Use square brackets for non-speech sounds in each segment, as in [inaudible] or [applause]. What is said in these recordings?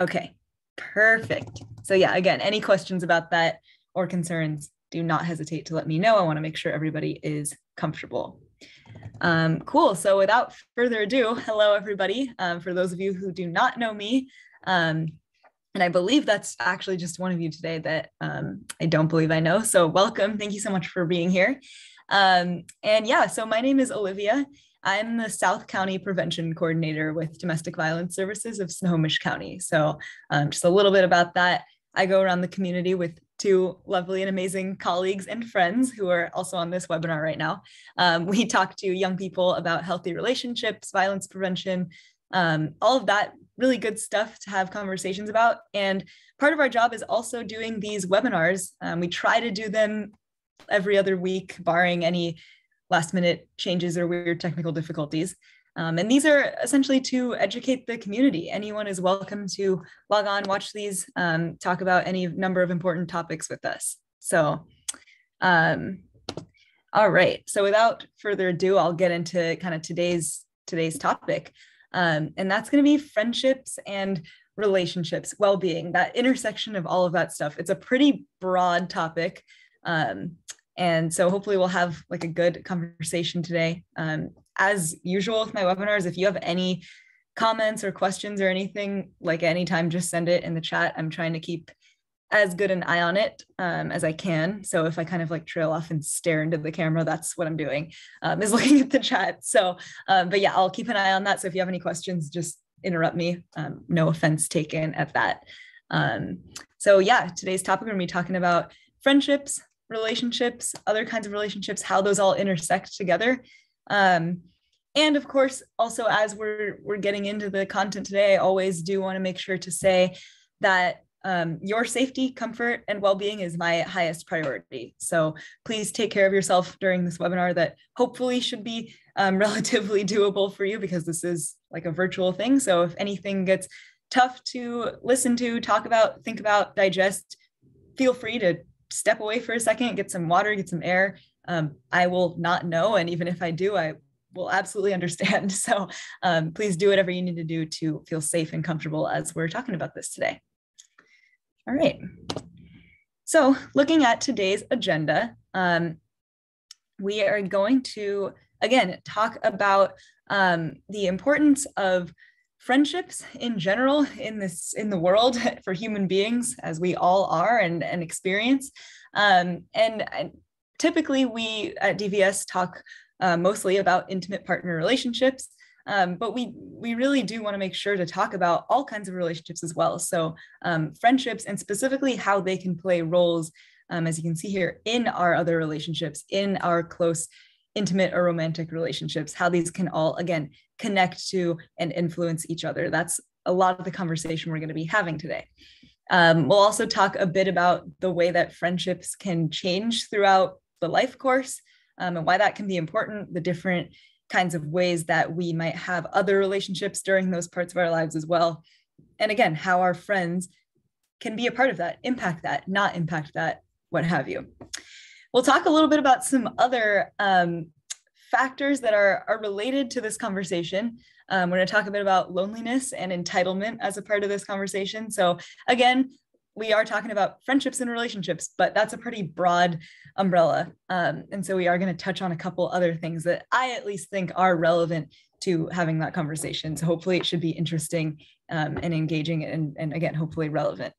Okay, perfect. So yeah, again, any questions about that or concerns, do not hesitate to let me know. I want to make sure everybody is comfortable. Um, cool. So without further ado, hello everybody. Um, for those of you who do not know me, um, and I believe that's actually just one of you today that um, I don't believe I know. So welcome. Thank you so much for being here. Um, and yeah, so my name is Olivia. I'm the South County Prevention Coordinator with Domestic Violence Services of Snohomish County. So um, just a little bit about that. I go around the community with two lovely and amazing colleagues and friends who are also on this webinar right now. Um, we talk to young people about healthy relationships, violence prevention, um, all of that really good stuff to have conversations about. And part of our job is also doing these webinars. Um, we try to do them every other week, barring any last minute changes or weird technical difficulties. Um, and these are essentially to educate the community. Anyone is welcome to log on, watch these, um, talk about any number of important topics with us. So, um, all right. So without further ado, I'll get into kind of today's today's topic, um, and that's going to be friendships and relationships, well-being, that intersection of all of that stuff. It's a pretty broad topic. Um, and so hopefully we'll have like a good conversation today. Um, as usual with my webinars, if you have any comments or questions or anything, like anytime, just send it in the chat. I'm trying to keep as good an eye on it um, as I can. So if I kind of like trail off and stare into the camera, that's what I'm doing, um, is [laughs] looking at the chat. So, um, but yeah, I'll keep an eye on that. So if you have any questions, just interrupt me. Um, no offense taken at that. Um, so yeah, today's topic, we're gonna be talking about friendships, relationships, other kinds of relationships, how those all intersect together. Um, and of course, also as we're we're getting into the content today, I always do want to make sure to say that um, your safety, comfort, and well-being is my highest priority. So please take care of yourself during this webinar that hopefully should be um, [laughs] relatively doable for you because this is like a virtual thing. So if anything gets tough to listen to, talk about, think about, digest, feel free to step away for a second, get some water, get some air. Um, I will not know. And even if I do, I will absolutely understand. [laughs] So um, please do whatever you need to do to feel safe and comfortable as we're talking about this today. All right. So looking at today's agenda, um, we are going to, again, talk about um, the importance of friendships in general in this in the world [laughs] for human beings as we all are and, and experience. Um, and, and, typically we at dvs talk uh, mostly about intimate partner relationships. Um, but we we really do want to make sure to talk about all kinds of relationships as well. So um, friendships and specifically how they can play roles um, as you can see here in our other relationships in our close intimate or romantic relationships how these can all again connect to and influence each other. That's a lot of the conversation we're going to be having today. Um, we'll also talk a bit about the way that friendships can change throughout the life course um, and why that can be important, the different kinds of ways that we might have other relationships during those parts of our lives as well. And again, how our friends can be a part of that, impact that, not impact that, what have you. We'll talk a little bit about some other um, factors that are, are related to this conversation. Um, we're going to talk a bit about loneliness and entitlement as a part of this conversation. So, again, we are talking about friendships and relationships, but that's a pretty broad umbrella. Um, and so, we are going to touch on a couple other things that I at least think are relevant to having that conversation. So, hopefully, it should be interesting um, and engaging and, and, again, hopefully relevant.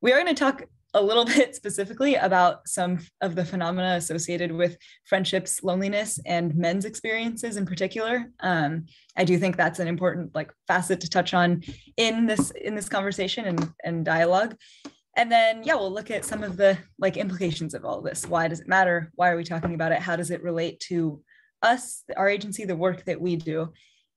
We are going to talk a little [laughs] bit specifically about some of the phenomena associated with friendships, loneliness, and men's experiences in particular. Um, I do think that's an important like facet to touch on in this in this conversation and, and dialogue. And then yeah, we'll look at some of the like implications of all this. Why does it matter? Why are we talking about it? How does it relate to us, our agency, the work that we do?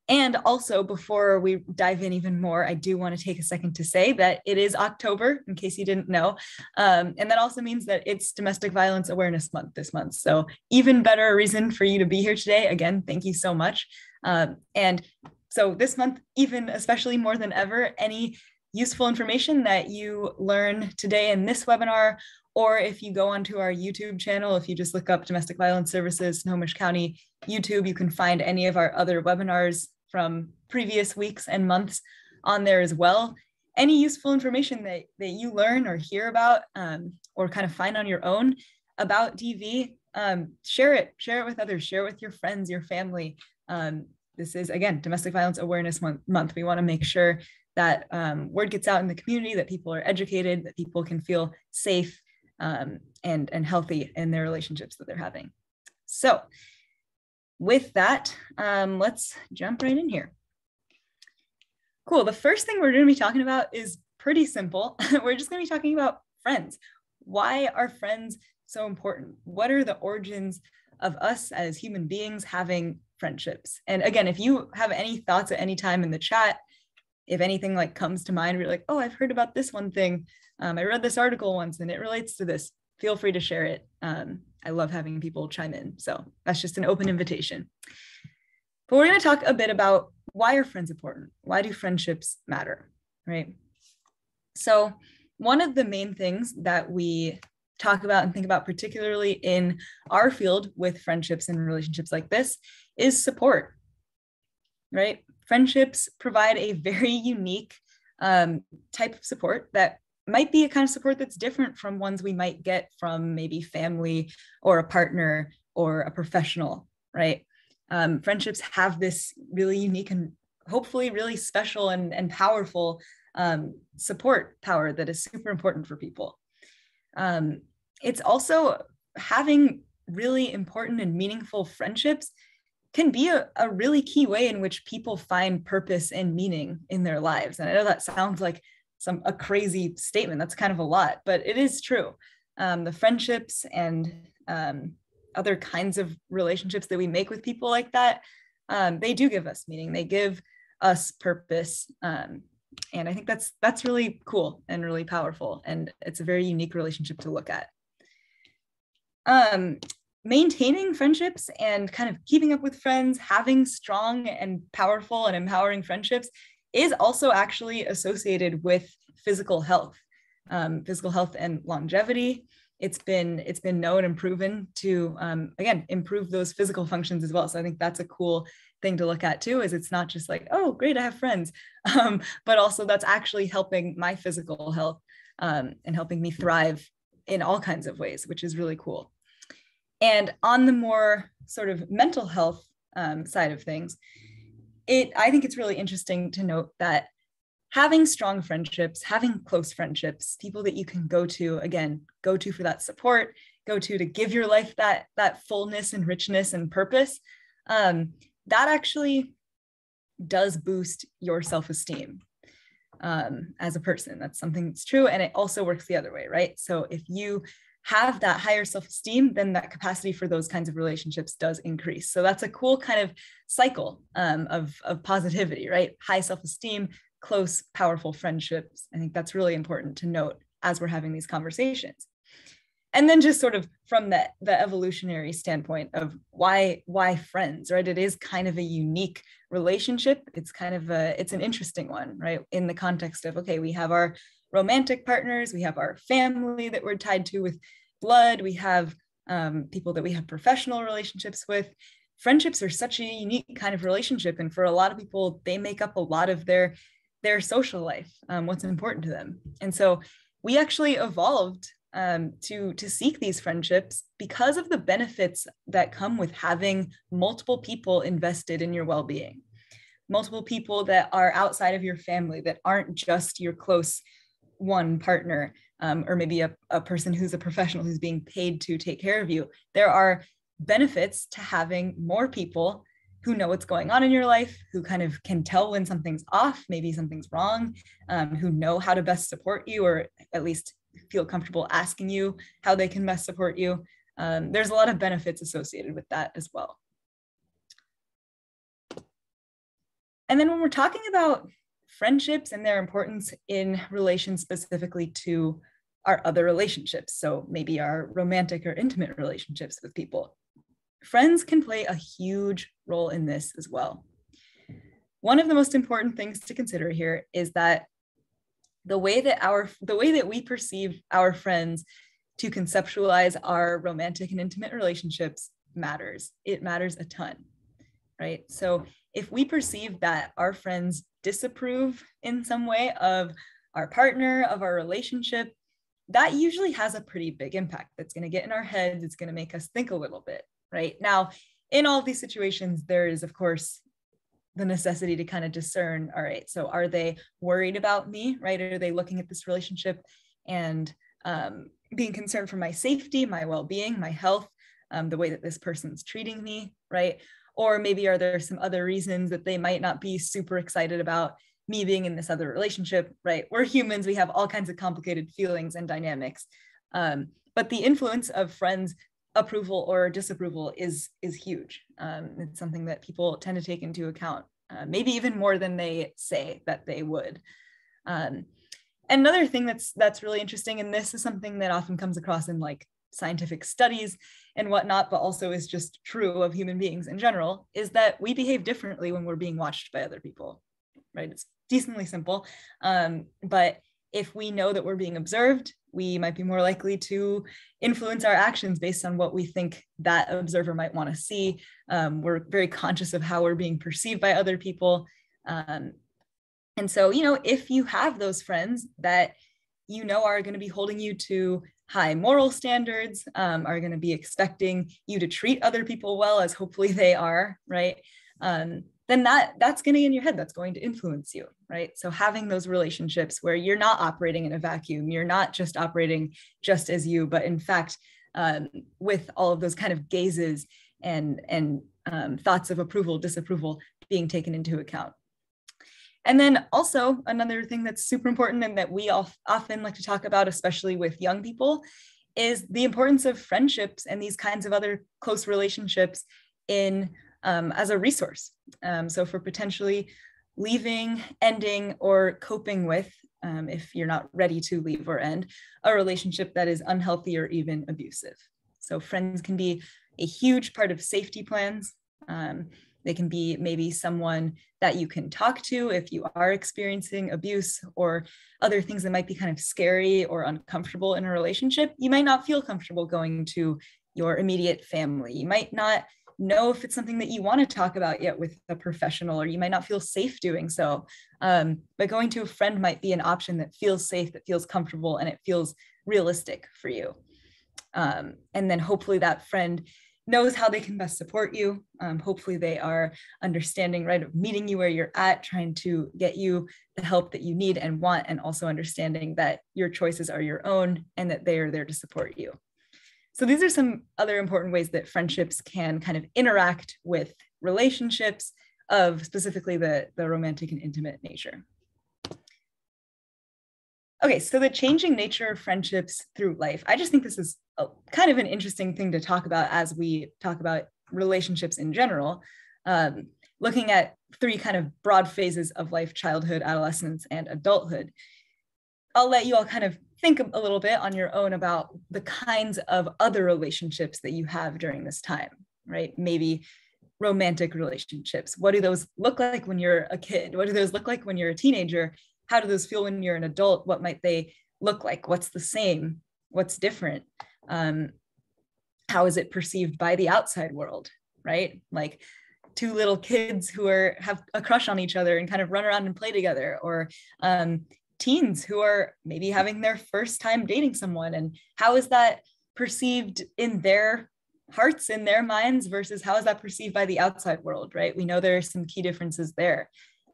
And also, before we dive in even more, I do want to take a second to say that it is October, in case you didn't know. Um, and that also means that it's Domestic Violence Awareness Month this month. So, even better reason for you to be here today. Again, thank you so much. Um, and so, this month, even especially more than ever, any useful information that you learn today in this webinar or if you go onto our YouTube channel, if you just look up Domestic Violence Services Snohomish County YouTube, you can find any of our other webinars from previous weeks and months on there as well. any useful information that, that you learn or hear about um, or kind of find on your own about DV, um, share it, share it with others, share it with your friends, your family. Um, this is again Domestic Violence Awareness Month. We want to make sure that um, word gets out in the community, that people are educated, that people can feel safe um, and, and healthy in their relationships that they're having. So with that, um, let's jump right in here. Cool. The first thing we're going to be talking about is pretty simple. [laughs] we're just going to be talking about friends. Why are friends so important? What are the origins of us as human beings having friendships? And again, if you have any thoughts at any time in the chat, if anything like comes to mind, we're like, oh, I've heard about this one thing. Um, I read this article once and it relates to this. Feel free to share it. Um, I love having people chime in. So that's just an open invitation. But we're going to talk a bit about why are friends important? Why do friendships matter? Right. So, one of the main things that we talk about and think about, particularly in our field with friendships and relationships like this, is support. Right. Friendships provide a very unique um, type of support that might be a kind of support that's different from ones we might get from maybe family or a partner or a professional, right? Um, friendships have this really unique and hopefully really special and, and powerful um, support power that is super important for people. Um, it's also having really important and meaningful friendships can be a, a really key way in which people find purpose and meaning in their lives. And I know that sounds like some a crazy statement. That's kind of a lot, but it is true. Um, the friendships and um, other kinds of relationships that we make with people like that, um, they do give us meaning. They give us purpose, um, and I think that's that's really cool and really powerful. And it's a very unique relationship to look at. Um, maintaining friendships and kind of keeping up with friends, having strong and powerful and empowering friendships is also actually associated with physical health, um, physical health and longevity. It's been it's been known and proven to um, again improve those physical functions as well. So I think that's a cool thing to look at too. Is it's not just like oh great I have friends, [laughs] um, but also that's actually helping my physical health um, and helping me thrive in all kinds of ways, which is really cool. And on the more sort of mental health um, side of things, it I think it's really interesting to note that having strong friendships, having close friendships, people that you can go to again, go to for that support, go to to give your life that that fullness and richness and purpose, um, that actually does boost your self-esteem um, as a person. That's something that's true, and it also works the other way, right? So if you have that higher self-esteem, then that capacity for those kinds of relationships does increase. So that's a cool kind of cycle um, of, of positivity, right? High self-esteem, close, powerful friendships. I think that's really important to note as we're having these conversations. And then just sort of from the, the evolutionary standpoint of why why friends, right? It is kind of a unique relationship. It's kind of a it's an interesting one, right? In the context of okay, we have our romantic partners, we have our family that we're tied to with blood, we have um, people that we have professional relationships with. Friendships are such a unique kind of relationship, and for a lot of people, they make up a lot of their their social life, um, what's important to them. And so we actually evolved um, to to seek these friendships because of the benefits that come with having multiple people invested in your well-being multiple people that are outside of your family that aren't just your close one partner um, or maybe a, a person who's a professional who's being paid to take care of you there are benefits to having more people who know what's going on in your life who kind of can tell when something's off maybe something's wrong um, who know how to best support you or at least feel comfortable asking you how they can best support you. Um, there's a lot of benefits associated with that as well. And then when we're talking about friendships and their importance in relation specifically to our other relationships. So maybe our romantic or intimate relationships with people. Friends can play a huge role in this as well. One of the most important things to consider here is that the way that our the way that we perceive our friends to conceptualize our romantic and intimate relationships matters. It matters a ton. Right? So if we perceive that our friends disapprove in some way of our partner, of our relationship, that usually has a pretty big impact. That's going to get in our heads. It's going to make us think a little bit, right? Now, in all these situations, there is, of course, the necessity to kind of discern all right, so are they worried about me, right? Are they looking at this relationship and um, being concerned for my safety, my well being, my health, um, the way that this person's treating me, right? Or maybe are there some other reasons that they might not be super excited about me being in this other relationship, right? We're humans, we have all kinds of complicated feelings and dynamics. Um, but the influence of friends' approval or disapproval is is huge. Um, it's something that people tend to take into account, uh, maybe even more than they say that they would. Um, another thing that's that's really interesting, and this is something that often comes across in like scientific studies and whatnot, but also is just true of human beings in general, is that we behave differently when we're being watched by other people, right? It's decently simple. Um, but if we know that we're being observed, we might be more likely to influence our actions based on what we think that observer might want to see. Um, we're very conscious of how we're being perceived by other people. Um, and so, you know, if you have those friends that you know are going to be holding you to high moral standards, um, are going to be expecting you to treat other people well, as hopefully they are, right? Then that that's going to in your head. That's going to influence you right? So having those relationships where you're not operating in a vacuum you're not just operating just as you but in fact um, with all of those kind of gazes and and um, thoughts of approval disapproval being taken into account. And then also another thing that's super important and that we often like to talk about especially with young people is the importance of friendships and these kinds of other close relationships in um, as a resource. Um, so for potentially leaving, ending, or coping with, um, if you're not ready to leave or end, a relationship that is unhealthy or even abusive. So friends can be a huge part of safety plans. Um, they can be maybe someone that you can talk to if you are experiencing abuse or other things that might be kind of scary or uncomfortable in a relationship. You might not feel comfortable going to your immediate family. You might not know if it's something that you want to talk about yet with a professional, or you might not feel safe doing so. Um, but going to a friend might be an option that feels safe, that feels comfortable, and it feels realistic for you. Um, and then hopefully that friend knows how they can best support you. Um, hopefully they are understanding, right, of meeting you where you're at, trying to get you the help that you need and want, and also understanding that your choices are your own and that they are there to support you. So these are some other important ways that friendships can kind of interact with relationships of specifically the, the romantic and intimate nature. Okay, so the changing nature of friendships through life. I just think this is a, kind of an interesting thing to talk about as we talk about relationships in general, um, looking at three kind of broad phases of life childhood, adolescence, and adulthood. I'll let you all kind of think a little bit on your own about the kinds of other relationships that you have during this time, right? Maybe romantic relationships. What do those look like when you're a kid? What do those look like when you're a teenager? How do those feel when you're an adult? What might they look like? What's the same? What's different? Um, how is it perceived by the outside world, right? Like two little kids who are have a crush on each other and kind of run around and play together, or um, teens who are maybe having their first time dating someone and how is that perceived in their hearts in their minds versus how is that perceived by the outside world right? We know there are some key differences there.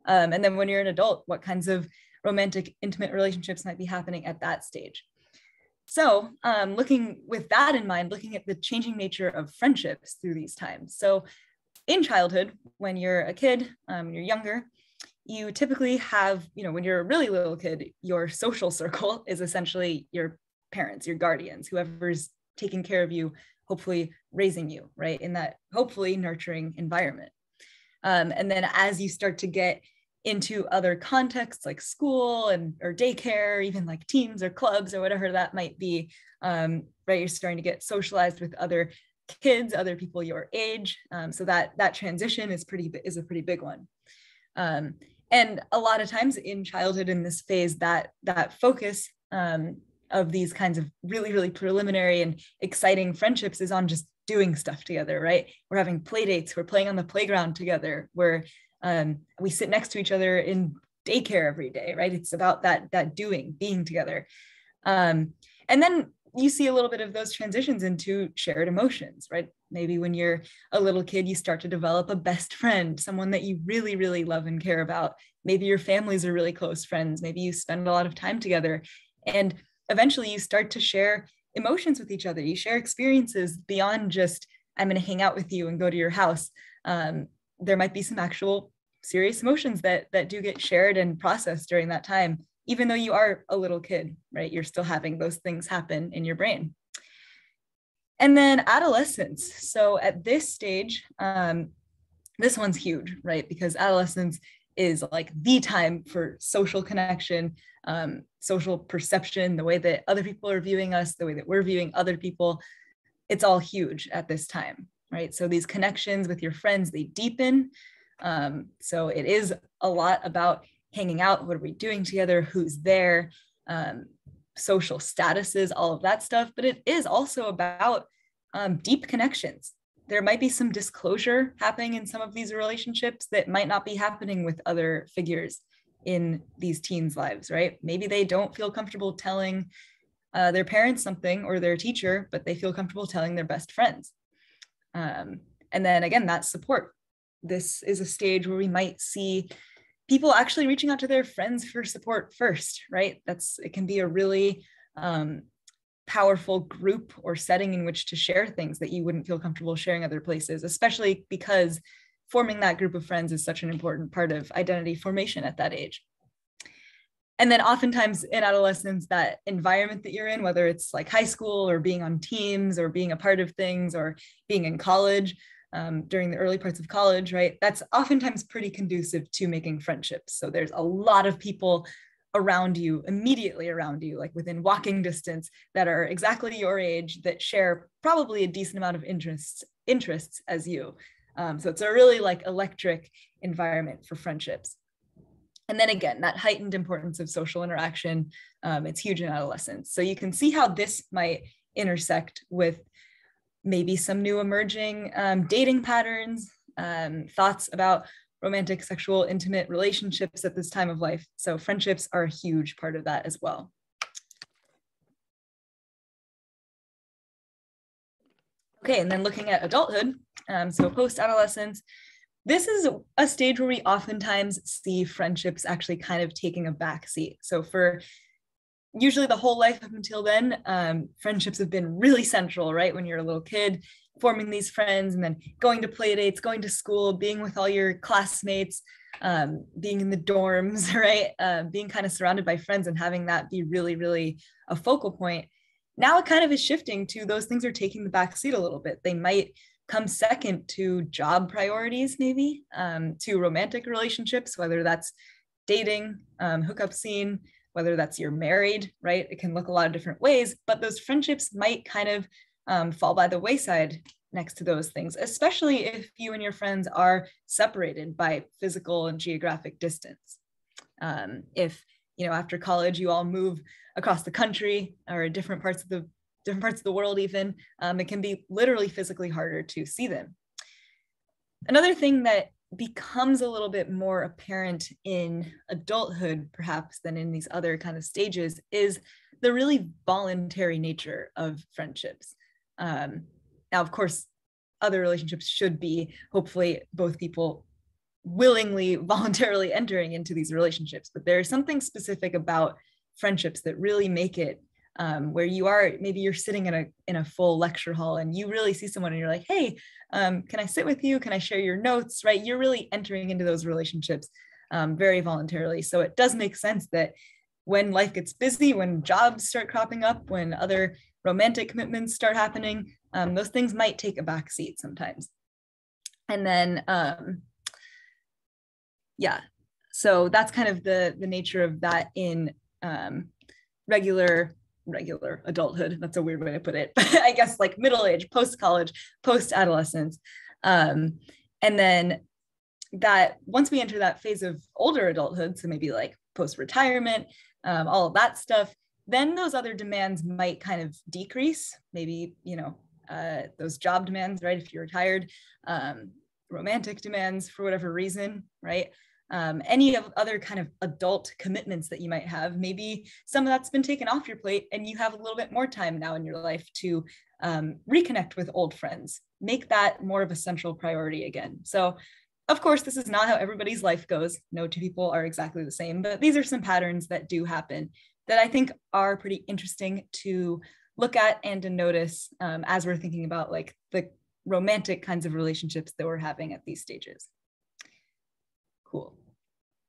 Um, and then when you're an adult what kinds of romantic intimate relationships might be happening at that stage? So um, looking with that in mind looking at the changing nature of friendships through these times. So in childhood when you're a kid um, you're younger you typically have, you know, when you're a really little kid, your social circle [laughs] is essentially your parents, your guardians, whoever's taking care of you, hopefully raising you, right, in that hopefully nurturing environment. Um, and then as you start to get into other contexts like school and or daycare, even like teams or clubs or whatever that might be, um, right, you're starting to get socialized with other kids, other people your age. Um, so that that transition is pretty is a pretty big one. Um, and a lot of times in childhood in this phase that that focus um, of these kinds of really really preliminary and exciting friendships is on just doing stuff together right we're having play dates we're playing on the playground together where um, we sit next to each other in daycare every day, right? It's about that that doing, being together. Um, and then you see a little bit of those transitions into shared emotions, right? Maybe when you're a little kid, you start to develop a best friend, someone that you really, really love and care about. Maybe your families are really close friends. Maybe you spend a lot of time together. And eventually you start to share emotions with each other. You share experiences beyond just, I'm going to hang out with you and go to your house. Um, there might be some actual serious emotions that that do get shared and processed during that time even though you are a little kid right you're still having those things happen in your brain. And then adolescence. So at this stage um, this one's huge right because adolescence is like the time for social connection um, social perception the way that other people are viewing us the way that we're viewing other people. It's all huge at this time right? So these connections with your friends they deepen. Um, so it is a lot about hanging out. What are we doing together? Who's there? Um, social statuses, all of that stuff. But it is also about um, deep connections. There might be some disclosure happening in some of these relationships that might not be happening with other figures in these teens' lives, right? Maybe they don't feel comfortable telling uh, their parents something or their teacher, but they feel comfortable telling their best friends. Um, and then again, that support this is a stage where we might see people actually reaching out to their friends for support first, right? That's it can be a really um, powerful group or setting in which to share things that you wouldn't feel comfortable sharing other places, especially because forming that group of friends is such an important part of identity formation at that age. And then oftentimes in adolescence, that environment that you're in, whether it's like high school or being on teams or being a part of things or being in college, um, during the early parts of college, right? That's oftentimes pretty conducive to making friendships. So there's a lot of people around you, immediately around you, like within walking distance, that are exactly your age that share probably a decent amount of interests interests as you. Um, so it's a really like electric environment for friendships. And then again, that heightened importance of social interaction, um, it's huge in adolescence. So you can see how this might intersect with maybe some new emerging um, dating patterns, um, thoughts about romantic, sexual, intimate relationships at this time of life. So friendships are a huge part of that as well. Okay, and then looking at adulthood, um, so post-adolescence, this is a stage where we oftentimes see friendships actually kind of taking a back seat. So for usually the whole life up until then, um, friendships have been really central, right? When you're a little kid, forming these friends and then going to play dates, going to school, being with all your classmates, um, being in the dorms, [laughs] right? Uh, being kind of surrounded by friends and having that be really, really a focal point. Now it kind of is shifting to those things are taking the back seat a little bit. They might come second to job priorities, maybe um, to romantic relationships, whether that's dating, um, hookup scene, whether that's you're married, right? It can look a lot of different ways, but those friendships might kind of um, fall by the wayside next to those things, especially if you and your friends are separated by physical and geographic distance. Um, if, you know, after college, you all move across the country or different parts of the different parts of the world even, um, it can be literally physically harder to see them. Another thing that becomes a little bit more apparent in adulthood, perhaps, than in these other kind of stages, is the really voluntary nature of friendships. Um, now, of course, other relationships should be hopefully both people willingly, [laughs] voluntarily entering into these relationships, but there's something specific about friendships that really make it um, where you are maybe you're sitting in a in a full lecture hall and you really see someone and you're like hey um, can i sit with you? Can i share your notes? Right? You're really entering into those relationships um, very voluntarily. So it does make sense that when life gets busy when jobs start cropping up when other romantic commitments start happening um, those things might take a back seat sometimes. And then um, yeah. So that's kind of the the nature of that in um, regular regular adulthood. That's a weird way to put it, [laughs] but I guess like middle age, post college, post adolescence. Um, and then that once we enter that phase of older adulthood, so maybe like post retirement, um, all of that stuff, then those other demands might kind of decrease. Maybe, you know, uh, those job demands, right? If you're retired, um, romantic demands for whatever reason, right? Um, any of other kind of adult commitments that you might have. Maybe some of that's been taken off your plate and you have a little bit more time now in your life to um, reconnect with old friends, make that more of a central priority again. So, of course, this is not how everybody's life goes. No two people are exactly the same, but these are some patterns that do happen that I think are pretty interesting to look at and to notice um, as we're thinking about like the romantic kinds of relationships that we're having at these stages. Cool.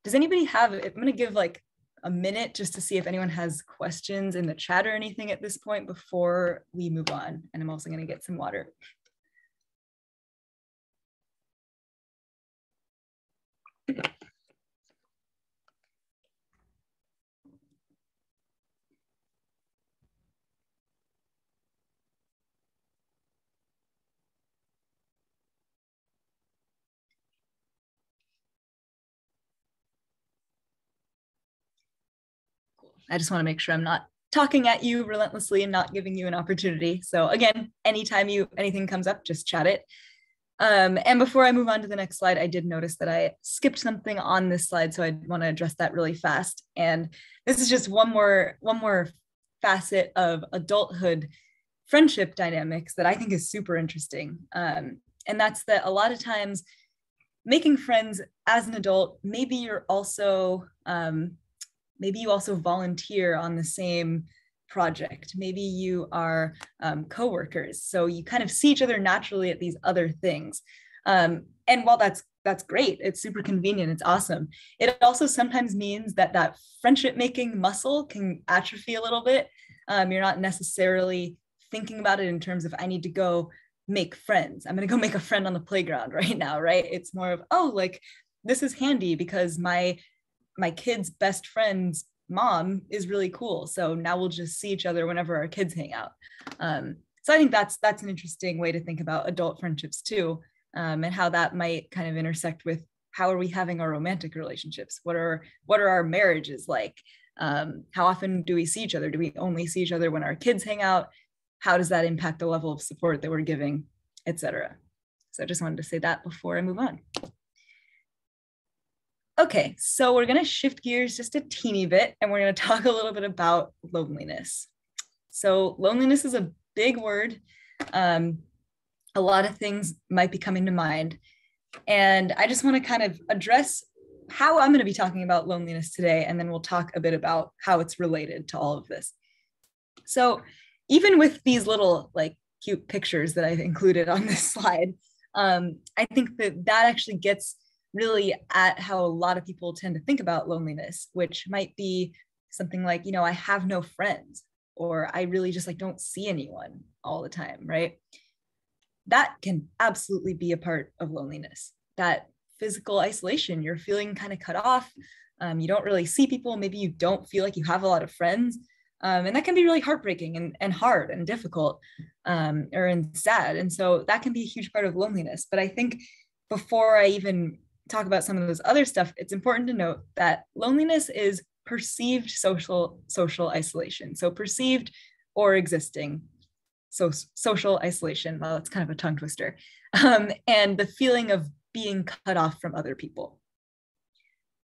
Does anybody have, I'm gonna give like a minute just to see if anyone has questions in the chat or anything at this point before we move on. And I'm also gonna get some water. I just want to make sure I'm not talking at you relentlessly and not giving you an opportunity. So again, anytime you anything comes up, just chat it. Um, and before I move on to the next slide, I did notice that I skipped something on this slide, so I want to address that really fast. And this is just one more one more facet of adulthood friendship dynamics that I think is super interesting. Um, and that's that a lot of times making friends as an adult, maybe you're also um, maybe you also volunteer on the same project. Maybe you are um, co-workers. So you kind of see each other naturally at these other things. Um, and while that's that's great it's super convenient it's awesome. It also sometimes means that that friendship making muscle can atrophy a little bit. Um, you're not necessarily thinking about it in terms of i need to go make friends. I'm going to go make a friend on the playground [laughs] right now right? It's more of oh like this is handy because my my kid's best friend's mom is really cool. So now we'll just see each other whenever our kids hang out. Um, so I think that's that's an interesting way to think about adult friendships too, um, and how that might kind of intersect with how are we having our romantic relationships? What are what are our marriages like? Um, how often do we see each other? Do we only see each other when our kids hang out? How does that impact the level of support that we're giving, etc. So I just wanted to say that before I move on. Okay, so we're going to shift gears just a teeny bit and we're going [laughs] to talk a little bit about loneliness. So, loneliness is a big word. Um, a lot of things might be coming to mind. And I just want to kind of address how I'm going to be talking about loneliness today, and then we'll talk a bit about how it's related to all of this. So, even with these little like cute pictures that I've included on this [laughs] slide, um, I think that that actually gets really at how a lot of people tend to think about loneliness, which might be something like, you know, I have no friends, or I really just like don't see anyone all the time, right? That can absolutely be a part of loneliness. That physical isolation, you're feeling kind of cut off. Um, you don't really see people. Maybe you don't feel like you have a lot of friends. Um, and that can be really heartbreaking and, and hard and difficult um, or and sad. And so that can be a huge part of loneliness. But I think before I even talk about some of those other stuff, it's important to note that loneliness is perceived social social isolation. So perceived or existing so social isolation. Well, it's kind of a tongue twister. [laughs] Um, and the feeling of being cut off from other people.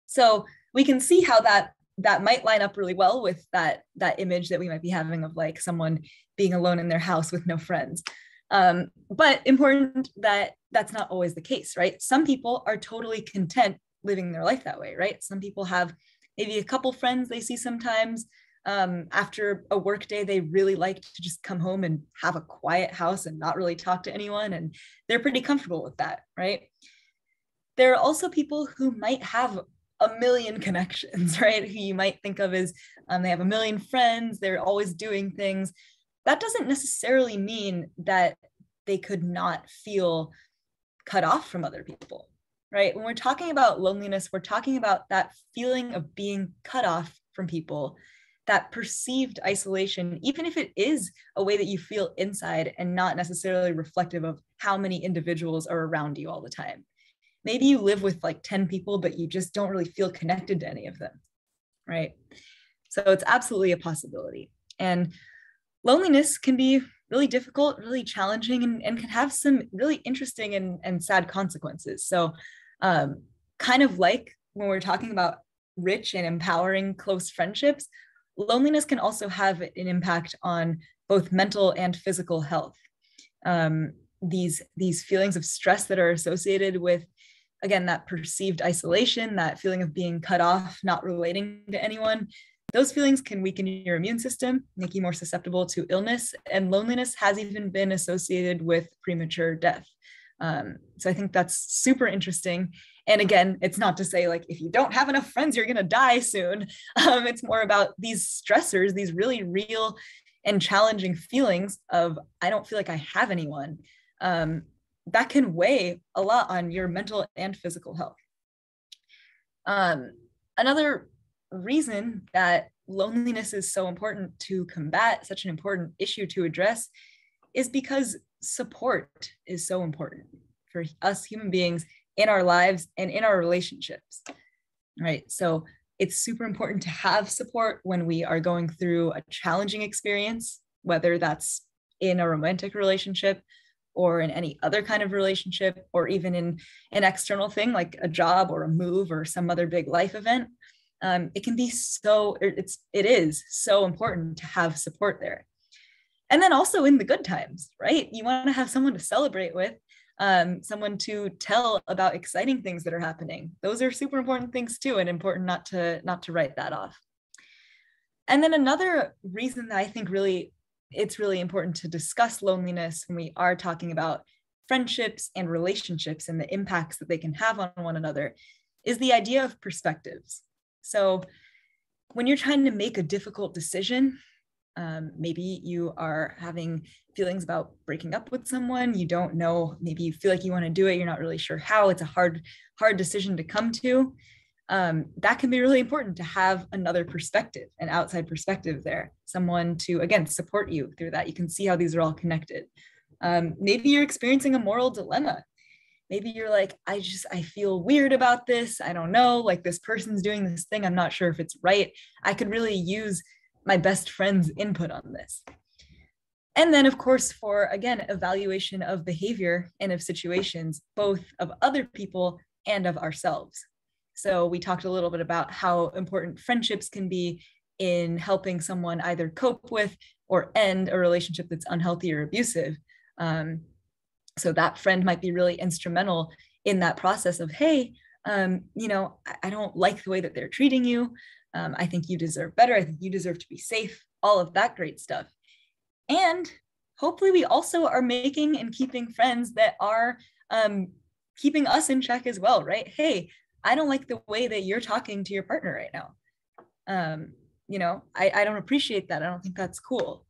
So we can see how that that might line up really well with that that image that we might be having of like someone being alone in their house with no friends. Um, but important that that's not always the case, right? Some people are totally content living their life that way, right? Some people have maybe a couple friends they see sometimes. Um, after a work day, they really like to just come home and have a quiet house and not really talk to anyone. And they're pretty comfortable with that, right? There are also people who might have a million [laughs] connections, right? Who you might think of as um, they have a million friends, they're always doing things that doesn't necessarily mean that they could not feel cut off from other people, right? When we're talking about loneliness, we're talking about that feeling of being cut off from people, that perceived isolation, even if it is a way that you feel inside and not necessarily reflective of how many individuals are around you all the time. Maybe you live with like 10 people, but you just don't really feel connected to any of them, right? So it's absolutely a possibility. And loneliness can be really difficult, really challenging, and, and can have some really interesting and, and sad consequences. So, um, kind of like when we're talking about rich and empowering close friendships, loneliness can also have an impact on both mental and physical health. Um, these these feelings of stress that are associated with again that perceived isolation that feeling of being cut off not relating to anyone those feelings can weaken your immune system make you more susceptible to illness and loneliness has even been associated with premature death. Um, so i think that's super interesting. And again it's not to say like if you don't have enough friends you're going to die soon. [laughs] Um, it's more about these stressors these really real and challenging feelings of i don't feel like i have anyone. Um, that can weigh a lot on your mental and physical health. Um, another reason that loneliness is so important to combat such an important issue to address is because support is so important for us human beings in our lives and in our relationships right? So it's super important to have support when we are going through a challenging experience whether that's in a romantic relationship or in any other kind of relationship or even in an external thing like a job or a move or some other big life event um, it can be so it's it is so important to have support there. And then also in the good times right? You want to have someone to celebrate with um, someone to tell about exciting things that are happening. Those are super important things too and important not to not to write that off. And then another reason that i think really it's really important to discuss loneliness when we are talking about friendships and relationships and the impacts that they can have on one another is the idea of perspectives. So, when you're trying to make a difficult decision, um, maybe you are having feelings about breaking up with someone you don't know maybe you feel like you want to do it you're not really sure how it's a hard hard decision to come to um, that can be really important to have another perspective, an outside perspective there, someone to, again, support you through that. You can see how these are all connected. Um, maybe you're experiencing a moral dilemma. Maybe you're like, I just, I feel weird about this. I don't know, like this person's doing this thing. I'm not sure if it's right. I could really use my best friend's input on this. And then, of course, for again, evaluation of behavior and of situations, both of other people and of ourselves. So we talked a little bit about how important friendships can be in helping someone either cope with or end a relationship that's unhealthy or abusive. Um, so that friend might be really instrumental in that process of, hey, um, you know, I, I, don't like the way that they're treating you. Um, I think you deserve better. I think you deserve to be safe, all of that great stuff. And hopefully, we also are making and keeping friends that are um, keeping us in check as well, right? Hey, I don't like the way that you're talking to your partner right now. Um, you know, I, I don't appreciate that. I don't think that's cool.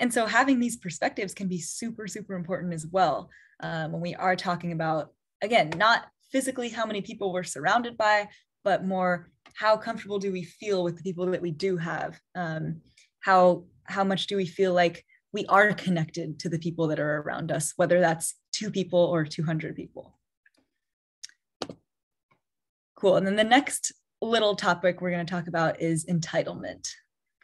And so having these perspectives can be super, super important as well um, when we are talking about, again, not physically how many people we're surrounded by, but more how comfortable do we feel with the people that we do have? Um, how how much do we feel like we are connected to the people that are around us, whether that's two people or 200 people? Cool. And then the next little topic we're going to talk about is entitlement.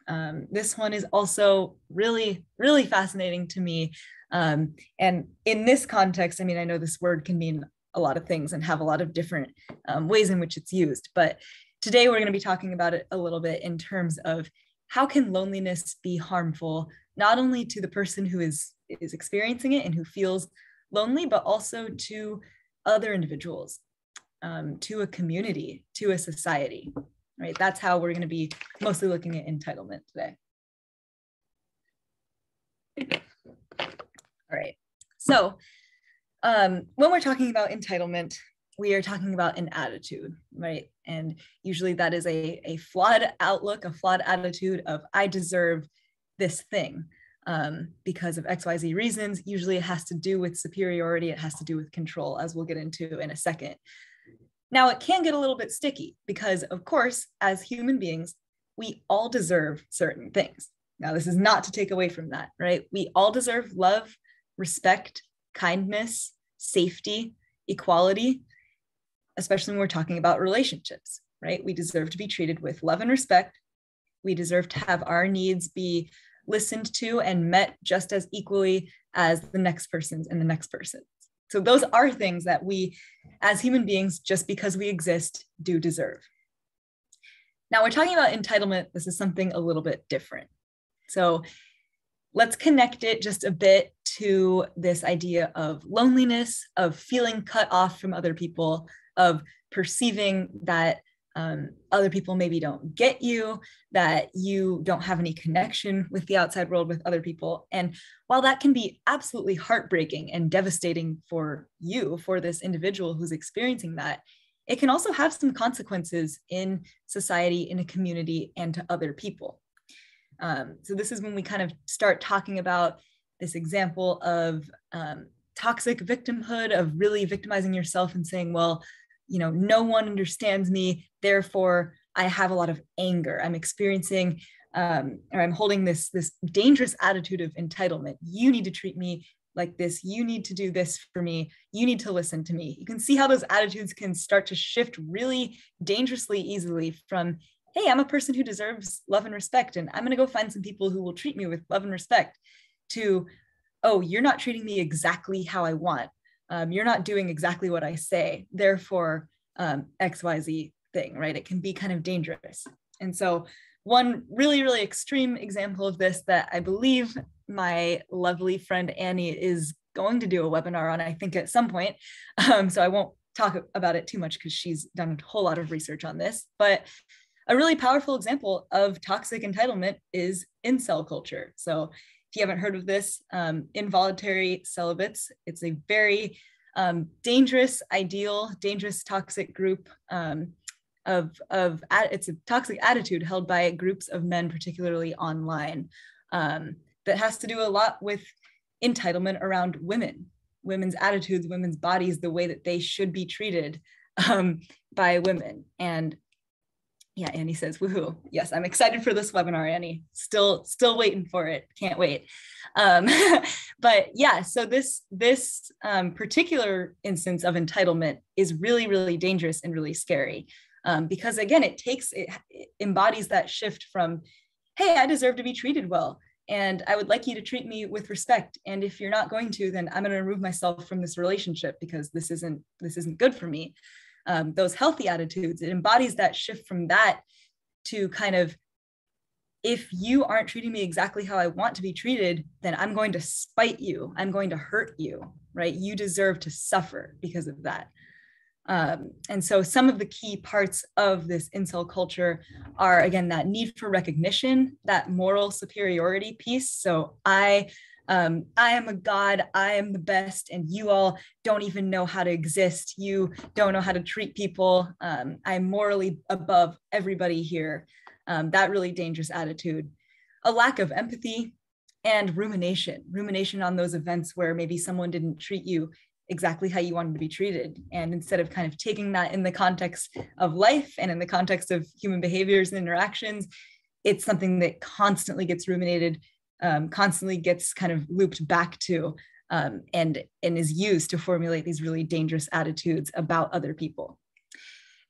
Um, this one is also really, really fascinating to me. Um, and in this context, I mean, I know this word can mean a lot of things and have a lot of different um, ways in which it's used. But today we're going to be talking about it a little bit in terms of how can loneliness be harmful, not only to the person who is, is experiencing it and who feels lonely, but also to other individuals um, to a community, to a society, right? That's how we're going to be mostly looking at entitlement today. All right. So um, when we're talking about entitlement, we are talking about an attitude, right? And usually that is a, a flawed outlook, a flawed attitude of I deserve this thing um, because of XYZ reasons. Usually it has to do with superiority, it has to do with control, as we'll get into in a second. Now, it can get a little bit sticky because, of course, as human beings, we all deserve certain things. Now, this is not to take away from that, right? We all deserve love, respect, kindness, safety, equality, especially when we're talking about relationships, right? We deserve to be treated with love and respect. We deserve to have our needs be listened to and met just as equally as the next person's and the next person's. So those are things that we, as human beings, just because we exist, do deserve. Now we're talking about entitlement. This is something a little bit different. So let's connect it just a bit to this idea of loneliness, of feeling cut off from other people, of perceiving that um, other people maybe don't get you, that you don't have any connection with the outside world with other people. And while that can be absolutely heartbreaking and devastating for you, for this individual who's experiencing that, it can also have some consequences in society, in a community, and to other people. Um, so, this is when we kind of start talking about this example of um, toxic victimhood, of really victimizing yourself and saying, well, you know no one understands me therefore i have a lot of anger. I'm experiencing um, or i'm holding this this dangerous attitude of entitlement. You need to treat me like this. You need to do this for me. You need to listen to me. You can see how those attitudes can start to shift really dangerously easily from hey i'm a person who deserves love and respect and i'm going to go find some people who will treat me with love and respect to oh you're not treating me exactly how i want um, you're not doing exactly what I say, therefore um, XYZ thing, right? It can be kind of dangerous. And so, one really, really extreme example of this that I believe my lovely friend Annie is going to do a webinar on, I think at some point. Um, so I won't talk about it too much because she's done a whole lot of research on this. But a really powerful example of toxic entitlement is incel culture. So if you haven't heard of this, um, involuntary celibates, it's a very um, dangerous, ideal, dangerous, toxic group um, of, of, it's a toxic attitude held by groups of men, particularly online, um, that has to do a lot with entitlement around women, women's attitudes, women's bodies, the way that they should be treated um, by women. And yeah, Annie says, woohoo. Yes, I'm excited for this webinar, Annie. Still, still waiting for it. Can't wait. Um, [laughs] but yeah, so this, this um, particular instance of entitlement is really, really dangerous and really scary. Um, because again, it takes, it, it embodies that shift from, hey, I deserve to be treated well. And I would like you to treat me with respect. And if you're not going to, then I'm going to remove myself from this relationship because this isn't, this isn't good for me um, those healthy attitudes. It embodies that shift from that to kind of if you aren't treating me exactly how I want to be treated, then I'm going to spite you. I'm going to hurt you, right? You deserve to suffer because of that. Um, and so some of the key parts of this incel culture are again that need for recognition, that moral superiority piece. So I um, I am a God, I am the best, and you all don't even know how to exist. You don't know how to treat people. Um, I'm morally above everybody here. Um, that really dangerous attitude. A lack of empathy and rumination, rumination on those events where maybe someone didn't treat you exactly how you wanted to be treated. And instead of kind of taking that in the context of life and in the context of human behaviors and interactions, it's something that constantly gets ruminated um, constantly gets kind of looped back to um, and, and is used to formulate these really dangerous attitudes about other people.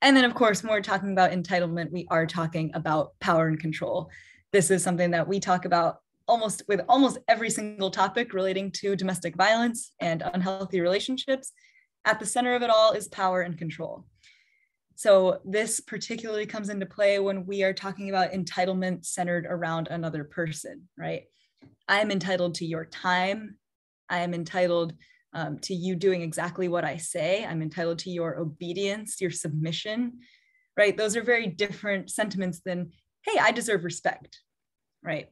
And then, of course, when we're talking about entitlement, we are talking about power and control. This is something that we talk about almost with almost every single topic relating to domestic violence and unhealthy relationships. At the center of it all is power and control. So, this particularly comes into play when we are talking about entitlement centered around another person, right? I am entitled to your time. I am entitled um, to you doing exactly what I say. I'm entitled to your obedience, your submission, right? Those are very different sentiments than, hey, I deserve respect, right?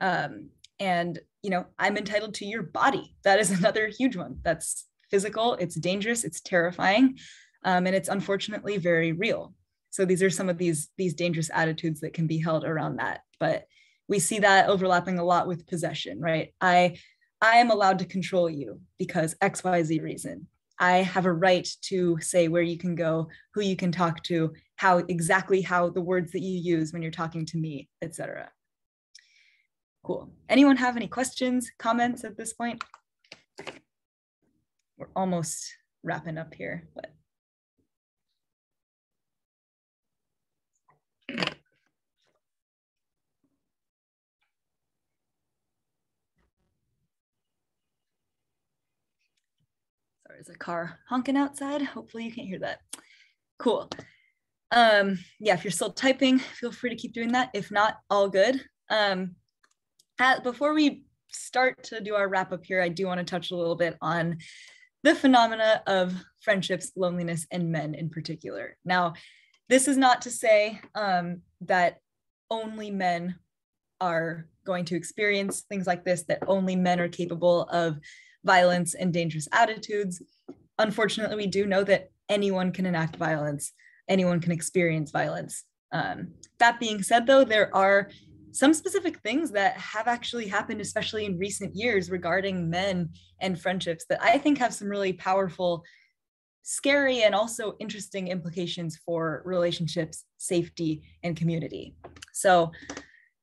Um, and, you know, I'm entitled to your body. That is [laughs] another huge one. That's physical, it's dangerous, it's terrifying, um, and it's unfortunately very real. So these are some of these these dangerous attitudes that can be held around that. But we see that overlapping a lot with possession, right? I I am allowed to control you because XYZ reason. I have a right to say where you can go, who you can talk to, how exactly how the words that you use when you're talking to me, etc. Cool. Anyone have any questions, comments at this point? We're almost wrapping up here, but There's a car honking outside. Hopefully you can't hear that. Cool. Um, yeah, if you're still typing, feel free to keep doing that. If not, all good. Um, at, before we start to do our wrap up here, I do want to touch a little bit on the phenomena of friendships, loneliness, and men in particular. Now, this is not to say um, that only men are going to experience things like this, that only men are capable of violence and dangerous attitudes. Unfortunately, we do know that anyone can enact violence, anyone can experience violence. Um, that being said, though, there are some specific things that have actually happened, especially in recent years, regarding men and friendships that I think have some really powerful, scary, and also interesting implications for relationships, safety, and community. So,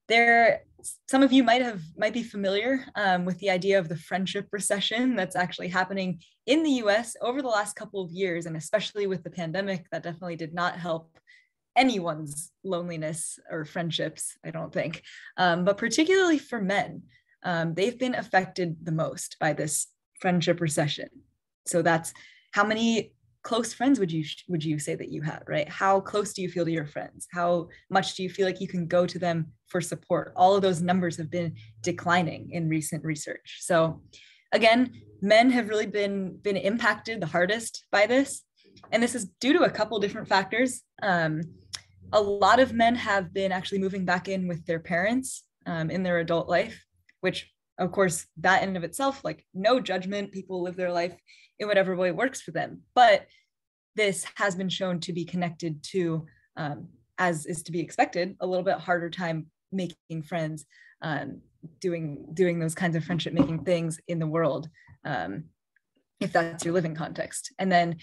there some of you might have might be familiar um, with the idea of the friendship recession that's actually happening in the us over the last couple of years and especially with the pandemic that definitely did not help anyone's loneliness or friendships i don't think. Um, but particularly for men um, they've been affected the most by this friendship recession. So that's how many close friends would you would you say that you have right? How close do you feel to your friends? How much do you feel like you can go to them for support? All of those numbers have been declining in recent research. So again men have really been been impacted the hardest by this and this is due to a couple different factors. Um, a lot of men have been actually moving back in with their parents um, in their adult life which of course that in and of itself like no judgment people live their life in whatever way works for them. But this has been shown to be connected to, um, as is to be expected, a little bit harder time making friends, um, doing doing those kinds of friendship making things in the world, um, if that's your living context. And then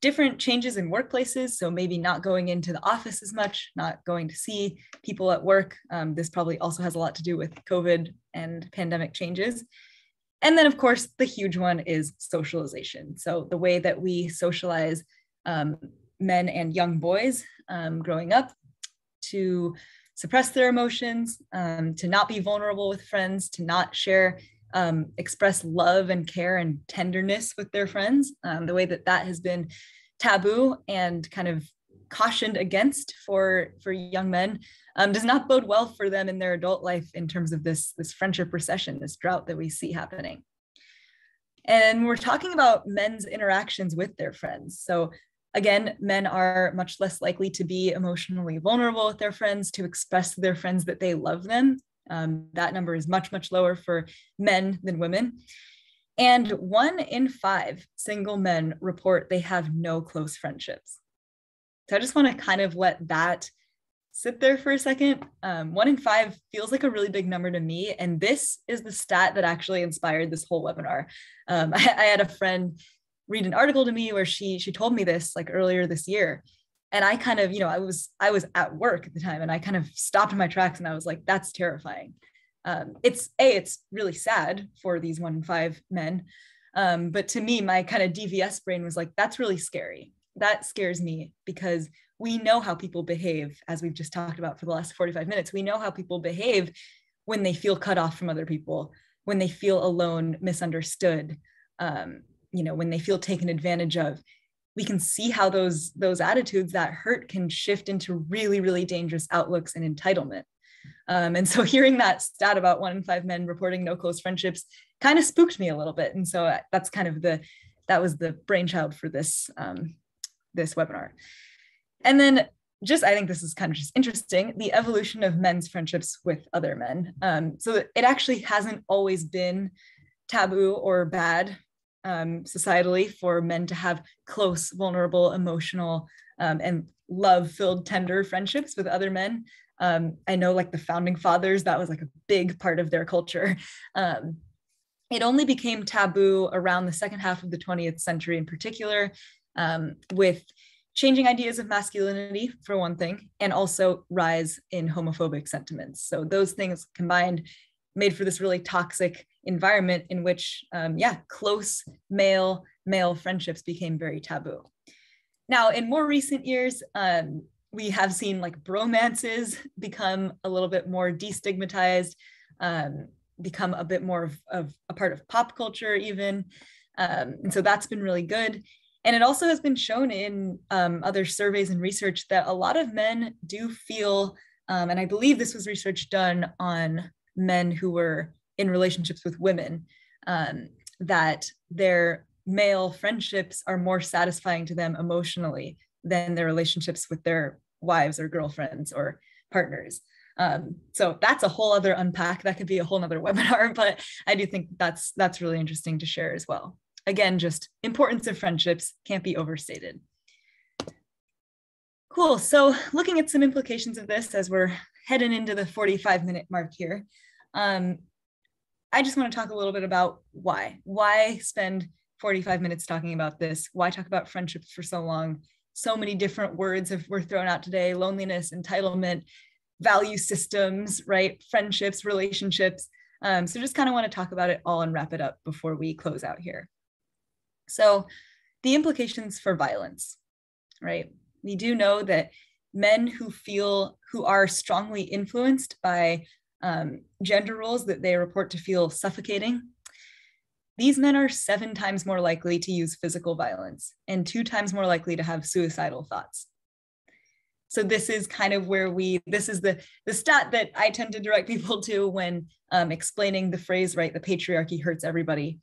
different changes in workplaces. So maybe not going into the office as much, not going to see people at work. Um, this probably also has a lot to do with COVID and pandemic changes. And then, of course, the huge one is socialization. So, the way that we socialize um, men and young boys um, growing up to suppress their emotions, um, to not be vulnerable with friends, to not share, um, express love and care and tenderness with their friends, um, the way that that has been taboo and kind of cautioned against for for young men um, does not bode well for them in their adult life in terms of this this friendship recession this drought that we see happening. And we're talking about men's interactions with their friends. So again men are much less likely to be emotionally vulnerable with their friends to express to their friends that they love them. Um, that number is much much lower for men than women. And one in five single men report they have no close friendships so I just want to kind of let that sit there for a second. Um, one in five feels like a really big number to me. And this is the stat that actually inspired this whole webinar. Um, I, [laughs] I, had a friend read an article to me where she she told me this like earlier this year. And I kind of, you know, I was I was at work at the time and I kind of stopped in my tracks and I was like, that's terrifying. Um, it's a, it's really sad for these one in five men. Um, but to me, my kind of DVS brain was like, that's really scary that scares me because we know how people behave as we've just talked about for the last 45 minutes. We know how people behave when they feel cut off from other people when they feel alone misunderstood um, you know when they feel taken advantage of. We can see how those those attitudes that hurt can shift into really really dangerous outlooks and entitlement. Um, and so [laughs] hearing that stat about one in five men reporting no close friendships kind of spooked me a little bit. And so uh, that's kind of the that was the brainchild for this um, this webinar. And then just I think this is kind of just interesting the evolution of men's friendships with other men. Um, so it actually hasn't always been taboo or bad um, societally for men to have close, vulnerable, emotional, um, and love-filled, tender friendships with other men. Um, I know, like the founding fathers, that was like a big part of their culture. Um, it only became taboo around the second half of the 20th century, in particular, um, with changing ideas of masculinity, for one thing, and also rise in homophobic sentiments. So those things combined made for this really toxic environment in which, um, yeah, close male male friendships became very taboo. Now, in more recent years, um, we have seen like bromances become a little bit more destigmatized, um, become a bit more of, of, a part of pop culture, even. Um, and so that's been really good. And it also has been shown in um, other surveys and research that a lot of men do feel, um, and I believe this was research done on men who were in relationships with women, um, that their male friendships are more satisfying to them emotionally than their relationships with their wives or girlfriends or partners. Um, so that's a whole other unpack. That could be a whole other [laughs] webinar, but I do think that's that's really interesting to share as well. Again, just importance of friendships can't be overstated. Cool. So looking at some implications of this as we're heading into the 45 minute mark here, um, I just want to talk a little bit about why. Why spend 45 minutes talking about this? Why talk about friendships for so long? So many different words have, were thrown out today loneliness, entitlement, value systems, right? Friendships, relationships. Um, so just kind of want to talk about it all and wrap it up before we close out here. So the implications for violence, right? We do know that men who feel, who are strongly influenced by um, gender roles that they report to feel suffocating, these men are seven times more likely to use physical violence and two times more likely to have suicidal thoughts. So this is kind of where we, this is the, the stat that I tend to direct [laughs] people to when um, explaining the phrase, right, the patriarchy hurts everybody,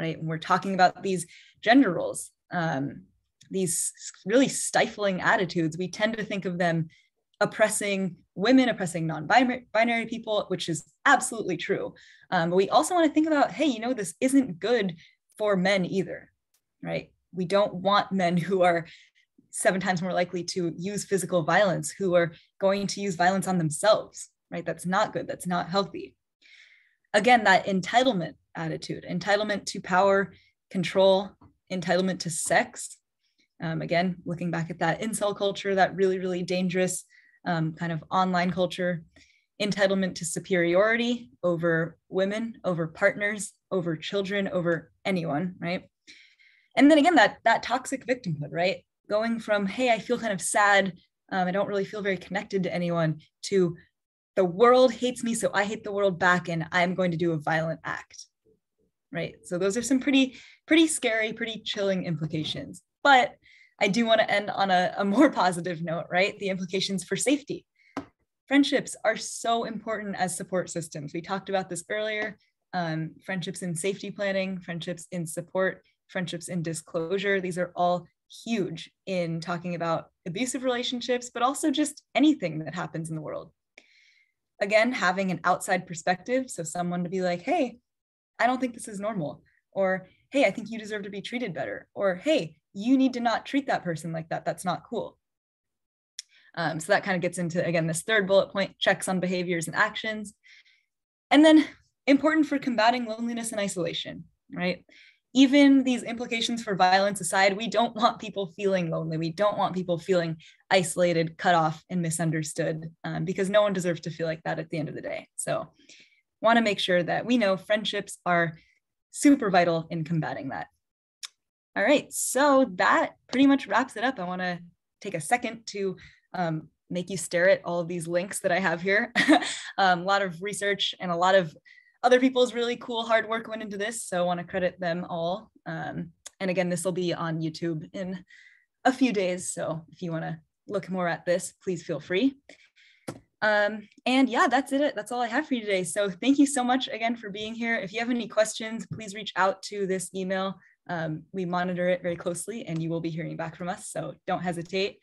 right? And we're talking about these gender roles, um, these really stifling attitudes. We tend to think of them oppressing women, oppressing non-binary people, which is absolutely true. Um, but we also want to think about, hey, you know, this isn't good for men either, right? We don't want men who are seven times more likely to use physical violence, who are going to use violence on themselves, right? That's not good. That's not healthy. Again, that entitlement attitude, entitlement to power, control, entitlement to sex. Um, again, looking back at that incel culture, that really, really dangerous um, kind of online culture, entitlement to superiority over women, over partners, over children, over anyone, right? And then again, that that toxic victimhood, right? Going from, hey, I feel kind of sad, um, I don't really feel very connected to anyone, to the world hates me, so I hate the world back, and I'm going to do a violent act, right? So those are some pretty, pretty scary, pretty chilling implications. But I do want to end on a, a more [laughs] positive note, right? The implications for safety. Friendships are so important as support systems. We talked about this earlier. Um, friendships in safety planning, friendships in support, friendships in disclosure. These are all huge in talking about abusive relationships, but also just anything that happens in the world. Again, having an outside perspective. So, someone to be like, hey, I don't think this is normal. Or, hey, I think you deserve to be treated better. Or, hey, you need to not treat that person like that. That's not cool. Um, so that kind of gets into, again, this third bullet point checks on behaviors and actions. And then important for combating loneliness and isolation, right? Even these implications for violence aside, we don't want people feeling lonely. We don't want people feeling isolated, cut off, and misunderstood um, because no one deserves to feel like that at the end of the day. So, want to make sure that we know friendships are super vital in combating that. All right, so that pretty much wraps it up. I want to take a second to um, make you stare at all of these links that I have here. [laughs] um, a lot of research and a lot of other people's really cool hard work went into this, so I want to credit them all. Um, and again, this will be on YouTube in a few days, so if you want to look more at this, please feel free. Um, and yeah, that's it. That's all I have for you today. So thank you so much again for being here. If you have any questions, please reach out to this email um, we monitor it very closely and you will be hearing back from us, so don't hesitate.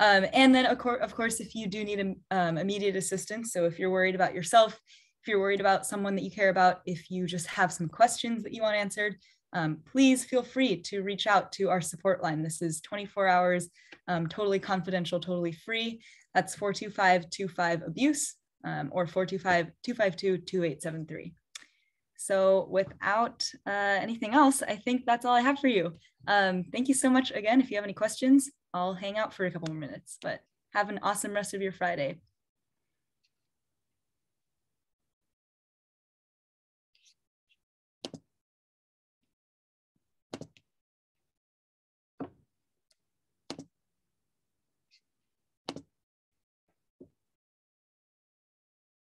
Um, and then, of, course, of course, if you do need um, immediate assistance, so if you're worried about yourself, if you're worried about someone that you care about, if you just have some questions that you want answered, um, please feel free to reach out to our support line. This is 24 hours, um, totally confidential, totally free. That's 425-25-ABUSE um, or 425-252-2873. So without uh, anything else, I think that's all I have for you. Um, thank you so much again. If you have any questions, I'll hang out for a couple more minutes, but have an awesome rest of your Friday.